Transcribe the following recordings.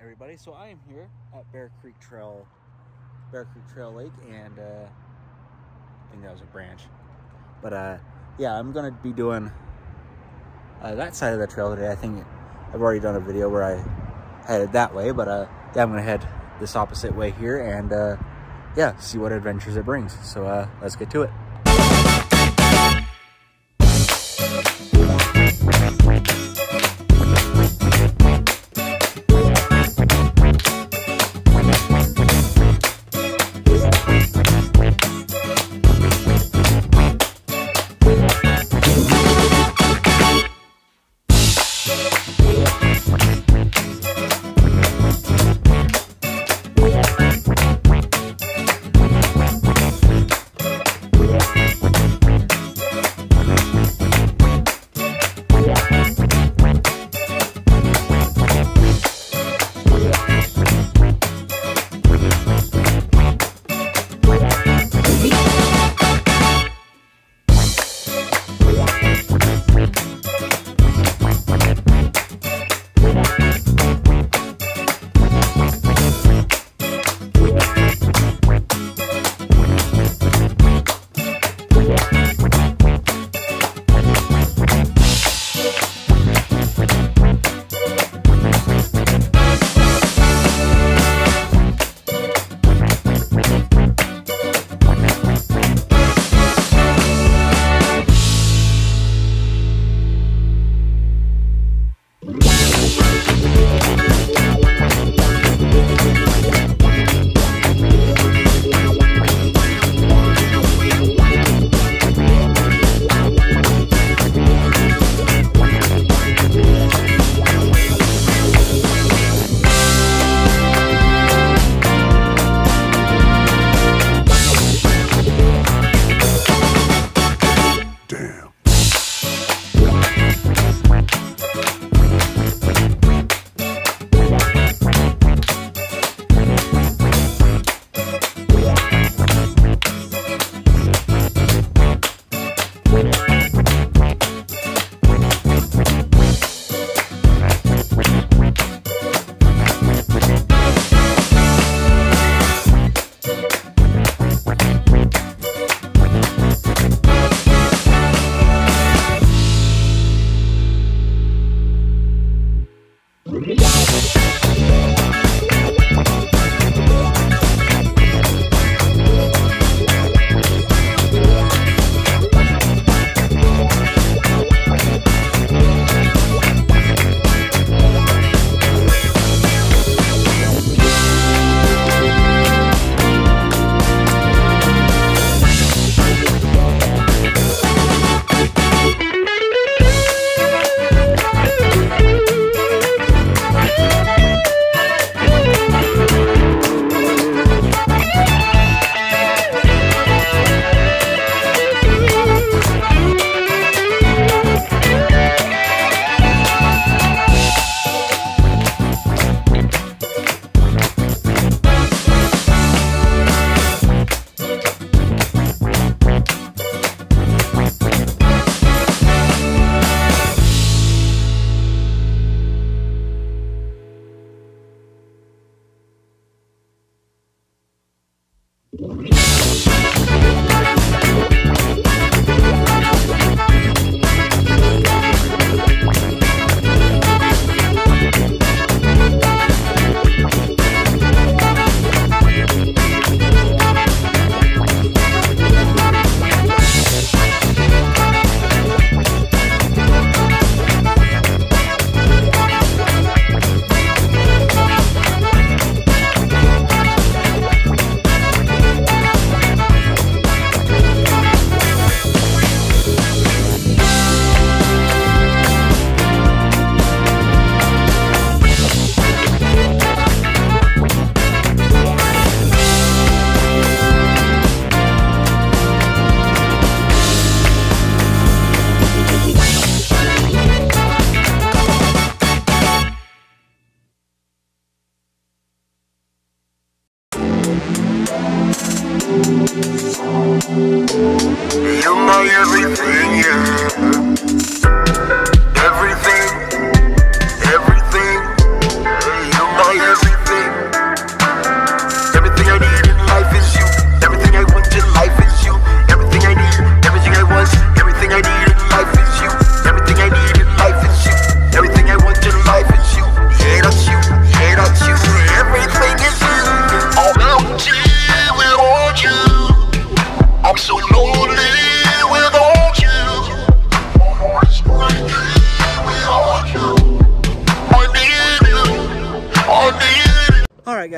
everybody. So I am here at Bear Creek Trail, Bear Creek Trail Lake, and uh, I think that was a branch. But uh, yeah, I'm gonna be doing uh, that side of the trail today. I think I've already done a video where I headed that way, but uh, yeah, I'm gonna head this opposite way here and uh, yeah, see what adventures it brings. So uh, let's get to it. Damn. You're my everything,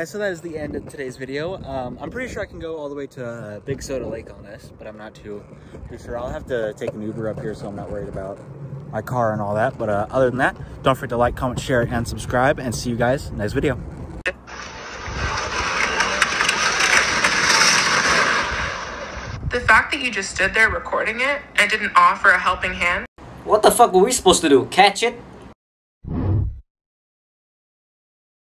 guys. So that is the end of today's video. Um, I'm pretty sure I can go all the way to uh, Big Soda Lake on this, but I'm not too too sure. I'll have to take an Uber up here, so I'm not worried about my car and all that. But uh, other than that, don't forget to like, comment, share, and subscribe. And see you guys next video. The fact that you just stood there recording it and didn't offer a helping hand What the fuck were we supposed to do? Catch it?